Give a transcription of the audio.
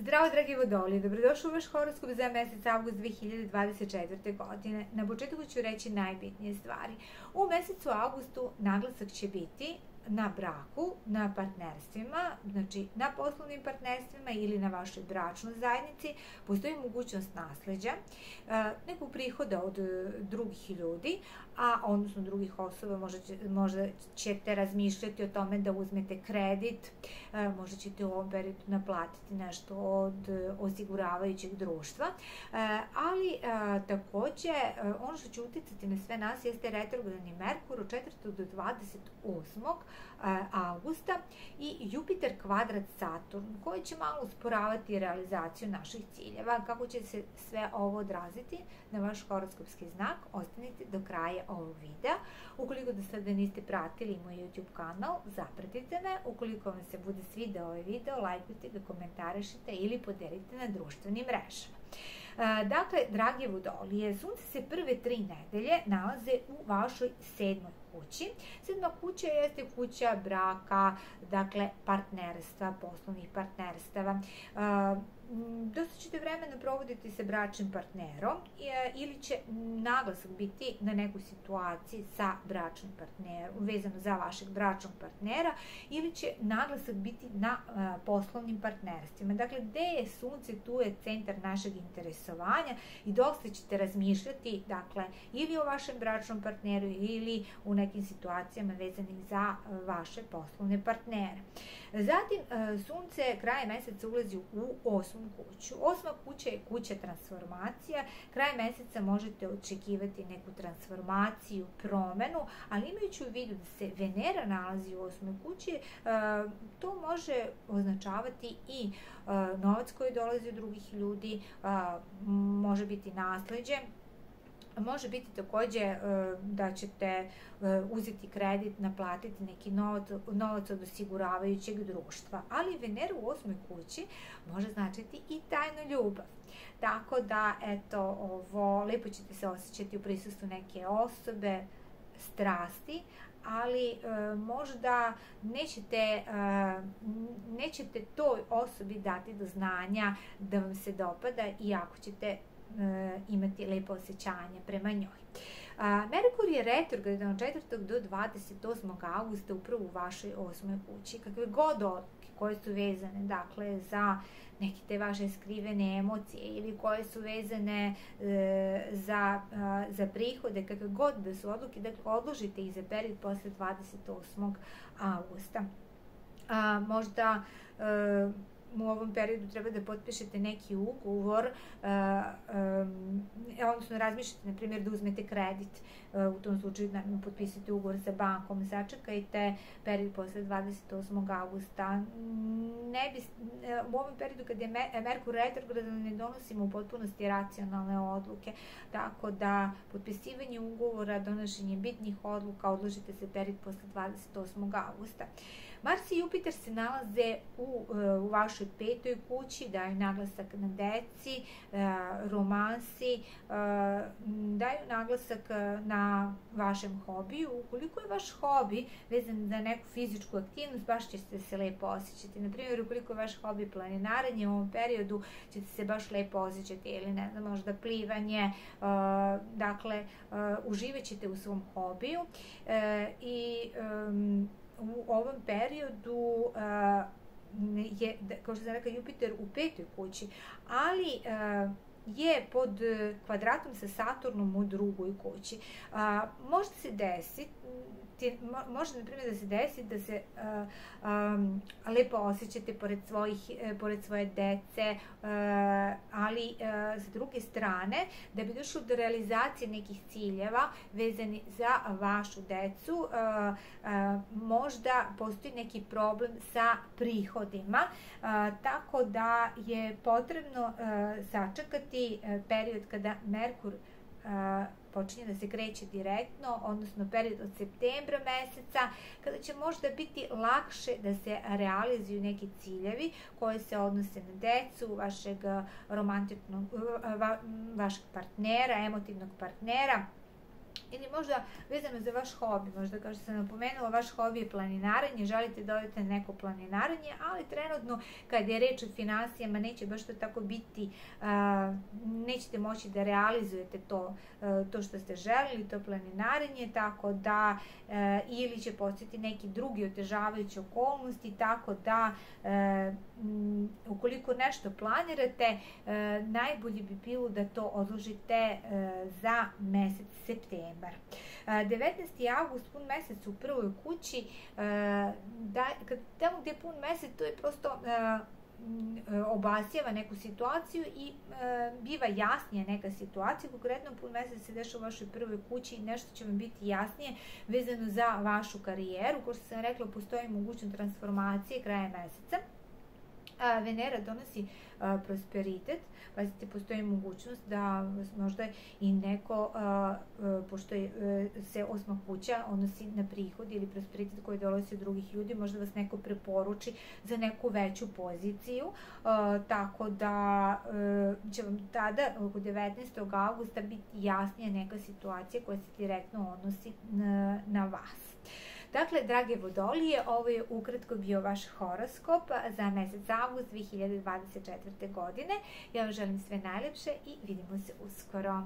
Zdravo, dragi vodoli, dobrodošli u vaš horoskop za mesec avgust 2024. godine. Na početku ću reći najbitnije stvari. U mesecu avgustu naglasak će biti na braku, na partnerstvima, znači na poslovnim partnerstvima ili na vašoj bračnoj zajednici, postoji mogućnost nasleđa, e, nekog prihoda od e, drugih ljudi, a odnosno drugih osoba možda, će, možda ćete razmišljati o tome da uzmete kredit, e, možda ćete periodu naplatiti nešto od osiguravajućeg društva, ali takođe ono što će uticati na sve nas jeste retrogradni Merkur od 4. do 28 avgusta i Jupiter kvadrat Saturn koji će malo usporavati realizaciju naših ciljeva. Kako će se sve ovo odraziti na vaš horoskopski znak, ostanite do kraja ovog videa. Ukoliko do sada niste pratili moj YouTube kanal, zapratite me. Ukoliko vam se bude svideo ovaj video, lajkujte ga, komentarišite ili podelite na društvenim mrežama. Dakle, dragi vodolije, sunce se prve tri nedelje nalaze u vašoj sedmoj kući. Sedma kuća jeste kuća braka, dakle partnerstva, poslovnih partnerstava. Dosta ćete vremena provoditi sa bračnim partnerom e, ili će naglasak biti na nekoj situaciji sa bračnim partnerom, vezano za vašeg bračnog partnera ili će naglasak biti na e, poslovnim partnerstvima. Dakle, gde je sunce, tu je centar našeg interesovanja i dosta ćete razmišljati, dakle, ili o vašem bračnom partneru ili u nekim situacijama vezanim za vaše poslovne partnere. Zatim, e, sunce kraje meseca ulazi u osmu kuću. Osma kuća je kuća transformacija. Kraj meseca možete očekivati neku transformaciju, promenu, ali imajući u vidu da se Venera nalazi u osmoj kući, e, to može označavati i e, novac koji dolazi od drugih ljudi, može biti nasleđe, Može biti takođe e, da ćete e, uzeti kredit, naplatiti neki novac, od osiguravajućeg društva, ali Venera u osmoj kući može značiti i tajnu ljubav. Tako da, eto, ovo, lepo ćete se osjećati u prisustvu neke osobe, strasti, ali e, možda nećete, e, nećete toj osobi dati do znanja da vam se dopada iako ćete imati lepo osjećanje prema njoj. Merkur je retrogradan od 4. do 28. augusta upravo u vašoj osmoj kući. Kakve god odluke koje su vezane dakle, za neke te vaše skrivene emocije ili koje su vezane e, za, a, za prihode, kakve god da su odluke, dakle odložite ih za period posle 28. augusta. A, možda e, u ovom periodu treba da potpišete neki ugovor, uh, um, odnosno razmišljate, na primjer, da uzmete kredit, u tom slučaju naravno potpisate ugovor sa bankom, sačekajte period posle 28. augusta. Ne bi, u ovom periodu kad je Merkur retrogradan ne donosimo u potpunosti racionalne odluke, tako da potpisivanje ugovora, donošenje bitnih odluka odložite se period posle 28. augusta. Mars i Jupiter se nalaze u, e, u vašoj petoj kući, daju naglasak na deci, e, romansi, e, daju naglasak na vašem hobiju. Ukoliko je vaš hobi vezan za neku fizičku aktivnost, baš ćete se lepo osjećati. Na primjer, ukoliko je vaš hobi planinaranje, u ovom periodu ćete se baš lepo osjećati ili ne znam, možda plivanje, dakle, uživat ćete u svom hobiju i u ovom periodu je, kao što sam rekla, Jupiter u petoj kući, ali je pod kvadratom sa Saturnom u drugoj kući. A, možda se desi, ti, može na primjer da se desi da se um, lepo osjećate pored, svojih, uh, pored svoje dece, ali uh, s druge strane, da bi došlo do realizacije nekih ciljeva vezani za vašu decu, možda postoji neki problem sa prihodima, tako da je potrebno sačekati uh, period kada Merkur uh, počinje da se kreće direktno, odnosno period od septembra meseca, kada će možda biti lakše da se realizuju neki ciljevi koji se odnose na decu, vašeg romantičnog, vašeg partnera, emotivnog partnera, ili možda vezano za vaš hobi, možda kao što sam napomenula, vaš hobi je planinarenje, želite da odete neko planinarenje, ali trenutno kad je reč o financijama neće baš to tako biti, nećete moći da realizujete to, to što ste želili, to planinarenje, tako da ili će postati neki drugi otežavajući okolnosti, tako da ukoliko nešto planirate, najbolje bi bilo da to odložite za mesec septembar. 19. august, pun mesec u prvoj kući, da, kad, tamo gde je pun mesec, to je prosto obasjava neku situaciju i e, biva jasnije neka situacija, konkretno pun mesec se deša u vašoj prvoj kući i nešto će vam biti jasnije vezano za vašu karijeru. Ko što sam rekla, postoji mogućnost transformacije kraja meseca. A, Venera donosi a, prosperitet, pazite, postoji mogućnost da možda i neko, pošto je, a, se osma kuća odnosi na prihod ili prosperitet koji dolazi od drugih ljudi, možda vas neko preporuči za neku veću poziciju, tako da a, će vam tada, oko 19. augusta, biti jasnija neka situacija koja se direktno odnosi na vas. Dakle, drage vodolije, ovo je ukratko bio vaš horoskop za mesec avgust 2024. godine. Ja vam želim sve najlepše i vidimo se uskoro.